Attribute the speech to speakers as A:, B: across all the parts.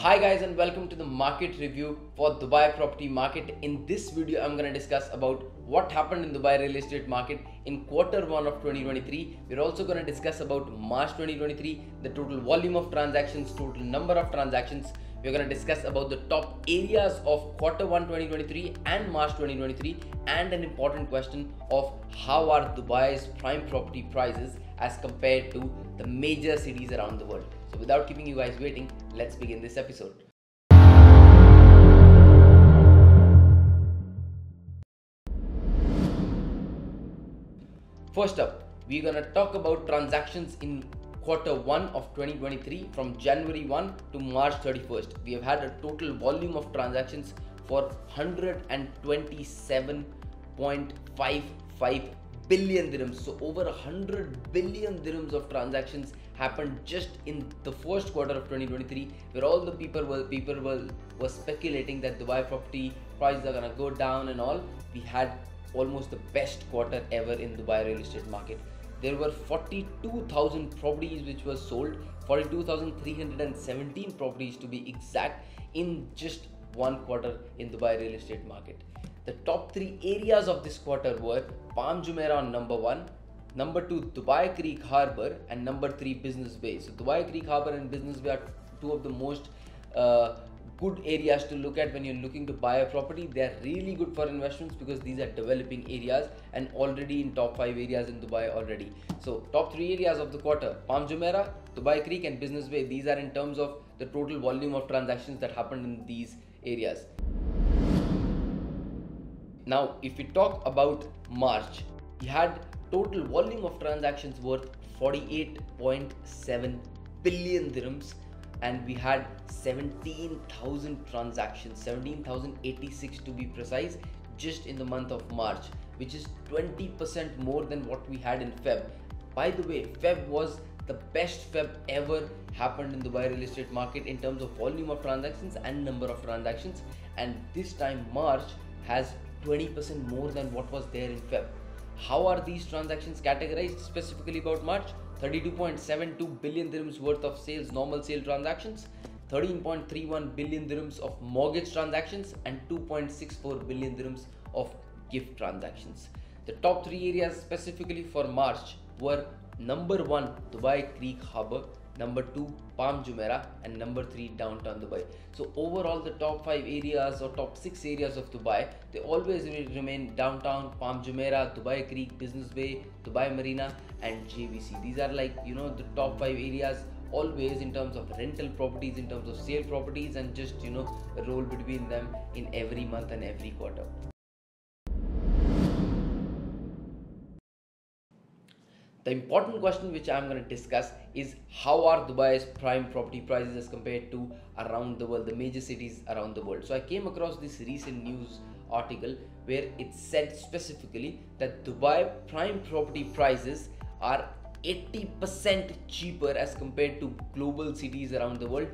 A: Hi guys and welcome to the market review for Dubai property market. In this video I'm going to discuss about what happened in Dubai real estate market in quarter 1 of 2023. We're also going to discuss about March 2023, the total volume of transactions, total number of transactions. We're going to discuss about the top areas of quarter 1 2023 and March 2023 and an important question of how are Dubai's prime property prices as compared to the major cities around the world. So without keeping you guys waiting, let's begin this episode. First up, we're gonna talk about transactions in quarter 1 of 2023 from January 1 to March 31st. We have had a total volume of transactions for 127.55 billion dirhams. So over 100 billion dirhams of transactions happened just in the first quarter of 2023 where all the people were people were, were speculating that Dubai property prices are gonna go down and all. We had almost the best quarter ever in Dubai real estate market. There were 42,000 properties which were sold, 42,317 properties to be exact, in just one quarter in Dubai real estate market. The top three areas of this quarter were Palm Jumeirah on number one, number two Dubai Creek Harbour, and number three Business Bay. So Dubai Creek Harbour and Business Bay are two of the most uh, good areas to look at when you're looking to buy a property. They are really good for investments because these are developing areas and already in top five areas in Dubai already. So top three areas of the quarter: Palm Jumeirah, Dubai Creek, and Business Bay. These are in terms of the total volume of transactions that happened in these areas. Now, if we talk about March, we had total volume of transactions worth 48.7 billion dirhams and we had 17,000 transactions, 17,086 to be precise, just in the month of March, which is 20% more than what we had in Feb. By the way, Feb was the best Feb ever happened in the Dubai real estate market in terms of volume of transactions and number of transactions. And this time, March has 20% more than what was there in Feb. How are these transactions categorized specifically about March? 32.72 billion dirhams worth of sales, normal sale transactions, 13.31 billion dirhams of mortgage transactions, and 2.64 billion dirhams of gift transactions. The top three areas specifically for March were number one, Dubai Creek Harbour, number two Palm Jumeirah and number three downtown Dubai. So overall the top five areas or top six areas of Dubai they always remain downtown Palm Jumeirah, Dubai Creek, Business Bay, Dubai Marina and JVC. These are like you know the top five areas always in terms of rental properties in terms of sale properties and just you know roll between them in every month and every quarter. The important question which I'm going to discuss is how are Dubai's prime property prices as compared to around the world, the major cities around the world. So I came across this recent news article where it said specifically that Dubai prime property prices are 80% cheaper as compared to global cities around the world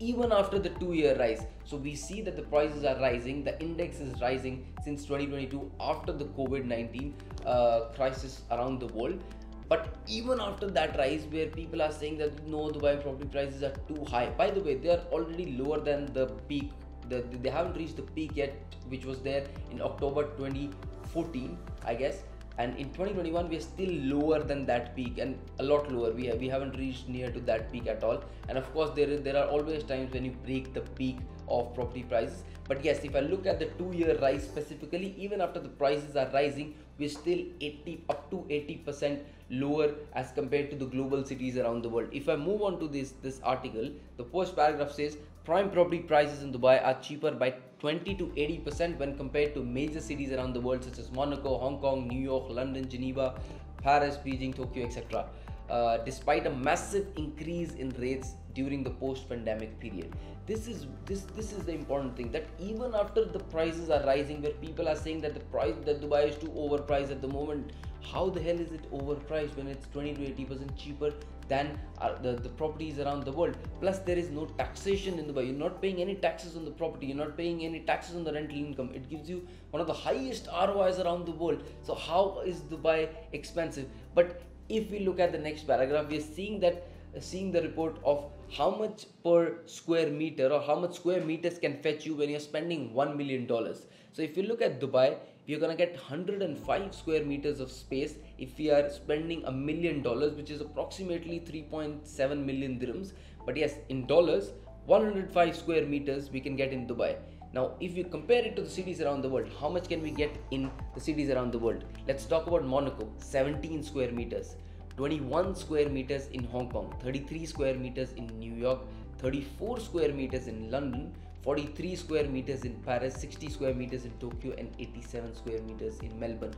A: even after the two year rise so we see that the prices are rising the index is rising since 2022 after the covid-19 uh, crisis around the world but even after that rise, where people are saying that no, Dubai property prices are too high. By the way, they are already lower than the peak. The, they haven't reached the peak yet, which was there in October 2014, I guess. And in 2021, we are still lower than that peak, and a lot lower. We have, we haven't reached near to that peak at all. And of course, there is, there are always times when you break the peak of property prices. But yes, if I look at the two-year rise specifically, even after the prices are rising, we're still 80 up to 80 percent lower as compared to the global cities around the world. If I move on to this this article, the first paragraph says prime property prices in Dubai are cheaper by 20 to 80 percent when compared to major cities around the world such as Monaco, Hong Kong, New York, London, Geneva, Paris, Beijing, Tokyo, etc. Uh, despite a massive increase in rates during the post-pandemic period this is this this is the important thing that even after the prices are rising where people are saying that the price that dubai is too overpriced at the moment how the hell is it overpriced when it's 20 to 80 percent cheaper than uh, the, the properties around the world. Plus there is no taxation in dubai. You're not paying any taxes on the property. You're not paying any taxes on the rental income. It gives you one of the highest rois around the world. So how is dubai expensive? But if we look at the next paragraph we are seeing that seeing the report of how much per square meter or how much square meters can fetch you when you're spending 1 million dollars? So if you look at dubai we're gonna get 105 square meters of space if we are spending a million dollars which is approximately 3.7 million dirhams. But yes in dollars 105 square meters we can get in dubai. Now if you compare it to the cities around the world how much can we get in the cities around the world? Let's talk about monaco 17 square meters 21 square meters in hong kong 33 square meters in new york 34 square meters in london 43 square meters in Paris, 60 square meters in Tokyo, and 87 square meters in Melbourne.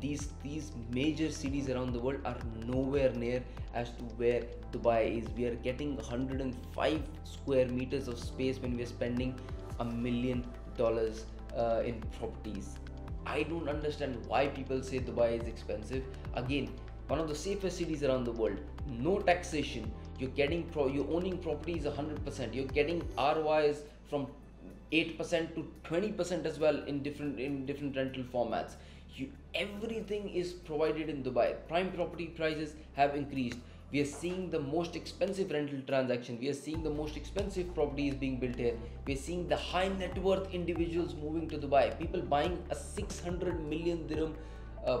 A: These these major cities around the world are nowhere near as to where Dubai is. We are getting 105 square meters of space when we are spending a million dollars uh, in properties. I don't understand why people say Dubai is expensive. Again, one of the safest cities around the world. No taxation. You're getting pro you're owning properties 100% you're getting ROIs from 8% to 20% as well in different in different rental formats. You, everything is provided in Dubai. Prime property prices have increased. We are seeing the most expensive rental transaction. We are seeing the most expensive properties being built here. We are seeing the high net worth individuals moving to dubai. People buying a 600 million dirham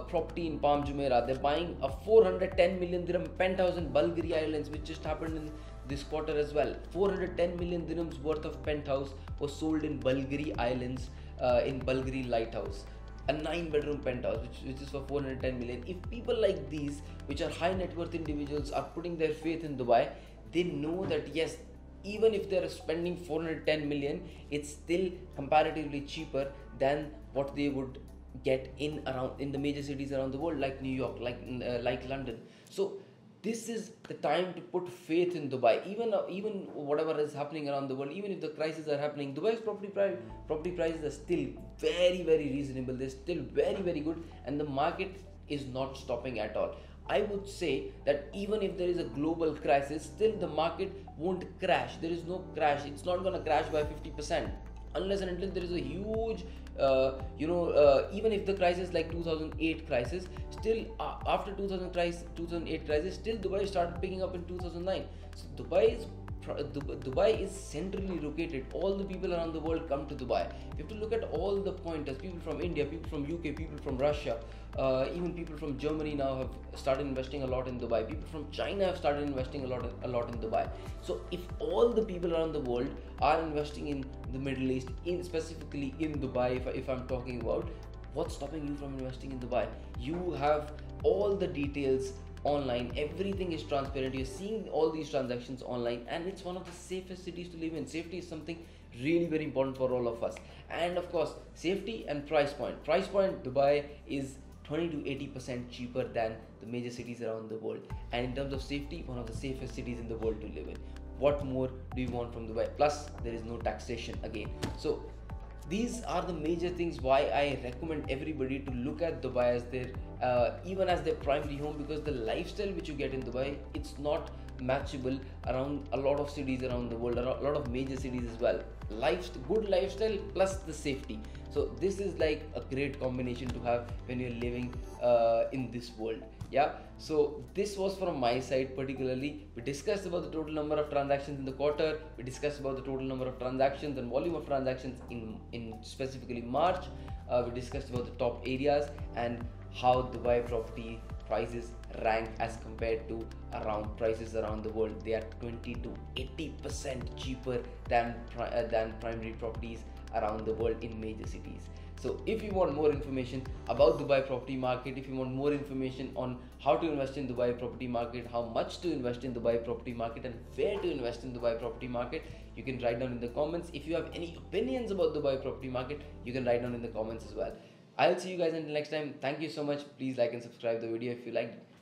A: property in Palm Jumeirah. They're buying a 410 million dirham penthouse in Bulgari Islands, which just happened in this quarter as well. 410 million dirhams worth of penthouse was sold in Bulgari Islands uh, in Bulgari Lighthouse. A nine bedroom penthouse, which, which is for 410 million. If people like these, which are high net worth individuals, are putting their faith in Dubai, they know that yes, even if they're spending 410 million, it's still comparatively cheaper than what they would get in around in the major cities around the world like new york like uh, like london. So this is the time to put faith in dubai. Even uh, even whatever is happening around the world even if the crises are happening dubai's property price property prices are still very very reasonable. They're still very very good and the market is not stopping at all. I would say that even if there is a global crisis, still the market won't crash. There is no crash. It's not going to crash by 50% unless and until there is a huge you know uh, even if the crisis like 2008 crisis still uh, after 2000 crisis 2008 crisis still dubai started picking up in 2009 so dubai is Dubai is centrally located. All the people around the world come to Dubai. You have to look at all the pointers. People from India, people from UK, people from Russia, uh, even people from Germany now have started investing a lot in Dubai. People from China have started investing a lot, a lot in Dubai. So if all the people around the world are investing in the Middle East, in specifically in Dubai, if, if I'm talking about, what's stopping you from investing in Dubai? You have all the details online. Everything is transparent. You're seeing all these transactions online and it's one of the safest cities to live in. Safety is something really very important for all of us. And of course safety and price point. Price point dubai is 20 to 80 percent cheaper than the major cities around the world. And in terms of safety one of the safest cities in the world to live in. What more do you want from dubai? Plus there is no taxation again. So these are the major things why I recommend everybody to look at Dubai as their uh, even as their primary home because the lifestyle which you get in Dubai it's not matchable around a lot of cities around the world a lot of major cities as well. Life good lifestyle plus the safety. So this is like a great combination to have when you're living uh, in this world yeah. So this was from my side particularly. We discussed about the total number of transactions in the quarter. We discussed about the total number of transactions and volume of transactions in in specifically march. Uh, we discussed about the top areas and how dubai property prices rank as compared to around prices around the world. They are 20 to 80 percent cheaper than uh, than primary properties around the world in major cities so if you want more information about Dubai property market, if you want more information on how to invest in Dubai property market, how much to invest in Dubai property market and where to invest in Dubai property market, you can write down in the comments. If you have any opinions about Dubai property market, you can write down in the comments as well. I'll see you guys until next time. Thank you so much. Please like and subscribe the video if you liked